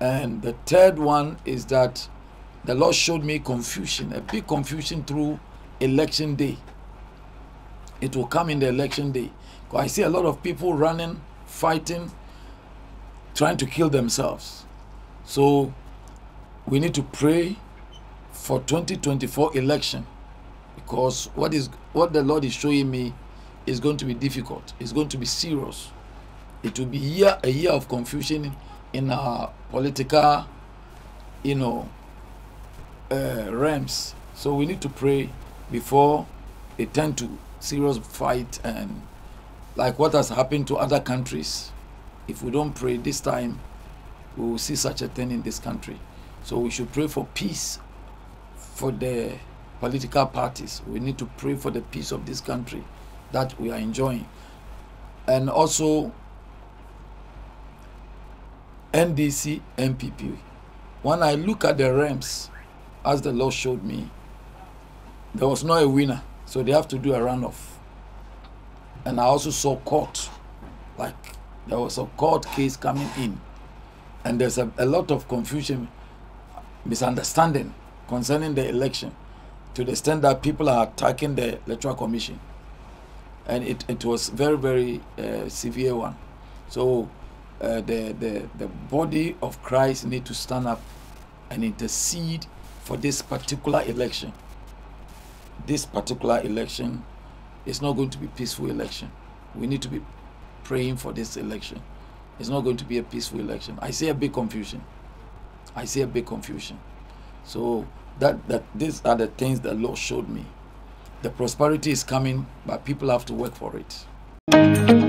And the third one is that the Lord showed me confusion, a big confusion through election day. It will come in the election day. I see a lot of people running, fighting, trying to kill themselves. So we need to pray for 2024 election because what is what the Lord is showing me is going to be difficult. It's going to be serious. It will be year a year of confusion in our political, you know, uh, realms. So we need to pray before it turn to serious fight and like what has happened to other countries. If we don't pray this time, we will see such a thing in this country. So we should pray for peace for the political parties. We need to pray for the peace of this country that we are enjoying. And also NDC, NPP. When I look at the realms, as the Lord showed me, there was no a winner. So they have to do a runoff. And I also saw court. Like there was a court case coming in. And there's a, a lot of confusion, misunderstanding concerning the election to the extent that people are attacking the electoral commission. And it, it was very, very uh, severe one. So uh, the, the, the body of Christ need to stand up and intercede for this particular election. This particular election is not going to be peaceful election. We need to be praying for this election. It's not going to be a peaceful election. I see a big confusion. I see a big confusion. So that that these are the things the Lord showed me. The prosperity is coming, but people have to work for it.